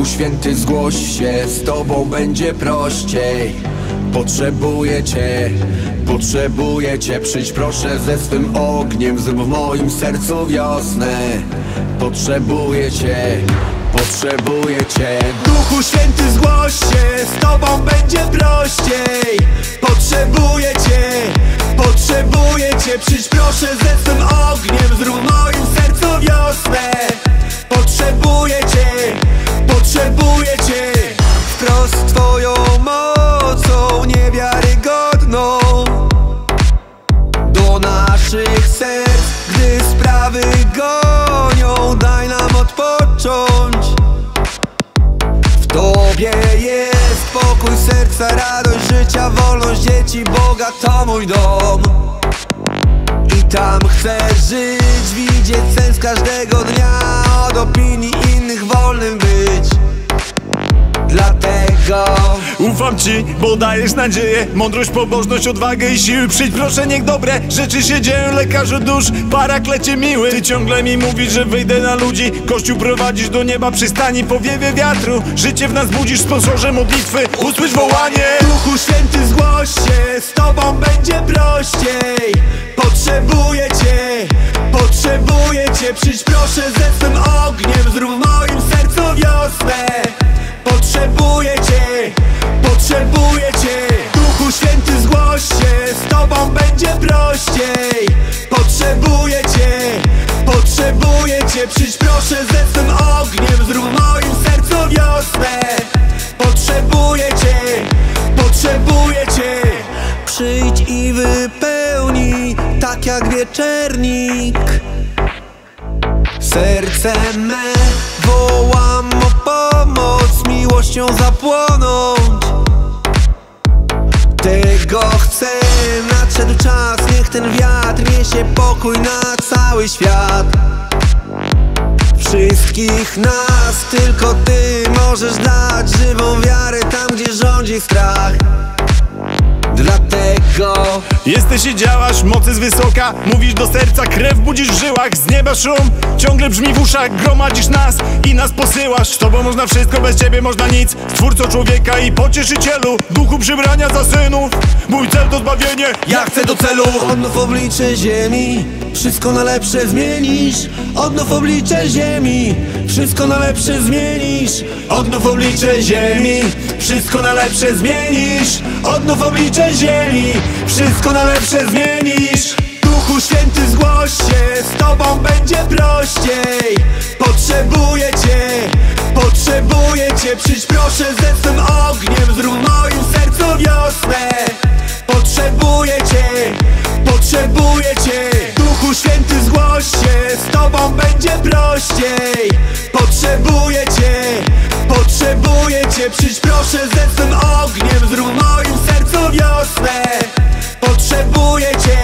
Duchu Święty zgłoś się, z Tobą będzie prościej. Potrzebuję Cię, potrzebuję Cię. Przyjdź proszę ze swym ogniem, zrób w moim sercu wiosnę. Potrzebuję Cię, potrzebuję Cię. Duchu Święty zgłoś się, z Tobą będzie prościej. Potrzebuję Cię, potrzebuję Cię. Przyjdź proszę ze swym ogniem, naszych serc, gdy sprawy gonią Daj nam odpocząć. W Tobie jest pokój serca, radość życia, wolność dzieci Boga to mój dom. I tam chcę żyć, widzieć sens każdego dnia Od Ufam ci, bo dajesz nadzieję Mądrość, pobożność, odwagę i siły. Przyjdź proszę, niech dobre rzeczy się dzieją. Lekarzu dusz, paraklecie miły. Ty ciągle mi mówisz, że wyjdę na ludzi. Kościół prowadzisz do nieba, przystani powiewie wiatru. Życie w nas budzisz, sponsorze modlitwy. Usłysz wołanie. Duchu Święty zgłoś się, z Tobą będzie prościej. Potrzebuję Cię, potrzebuję Cię. Przyjdź proszę ze swym ogniem, zrób w moim sercu wiosnę. Potrzebuję Cię, Tobą będzie prościej. Potrzebuję Cię, potrzebuję Cię. Przyjdź proszę ze swym ogniem, zrób moim sercu wiosnę. Potrzebuję Cię, potrzebuję Cię. Przyjdź i wypełnij, tak jak wieczernik. Serce me wołam o pomoc, miłością zapłonąć ten wiatr niesie pokój na cały świat. Wszystkich nas, tylko Ty możesz dać żywą wiarę tam, gdzie rządzi strach. Dlatego Jesteś i działasz, mocy z wysoka. Mówisz do serca, krew budzisz w żyłach. Z nieba szum, ciągle brzmi w uszach. Gromadzisz nas i nas posyłasz. Tobą można wszystko, bez ciebie można nic. Stwórco człowieka i pocieszycielu. Duchu przybrania za synów. Mój cel to zbawienie, ja chcę do celu. Odnów oblicze ziemi, wszystko na lepsze zmienisz. Odnów oblicze ziemi, wszystko na lepsze zmienisz. Odnów oblicze ziemi, wszystko na lepsze zmienisz. Odnów oblicze ziemi, wszystko na lepsze zmienisz. Duchu Święty zgłoś się, z Tobą będzie prościej. Potrzebuję Cię, potrzebuję Cię. Przyjdź proszę ze swym ogniem, zrób moim sercu wiosnę. Potrzebuję Cię, potrzebuję Cię. Duchu Święty zgłoś się, z Tobą będzie prościej. Potrzebuję Cię, potrzebuję Cię. Przyjdź proszę ze swym ogniem, zrób moim sercu wiosnę potrzebuję Cię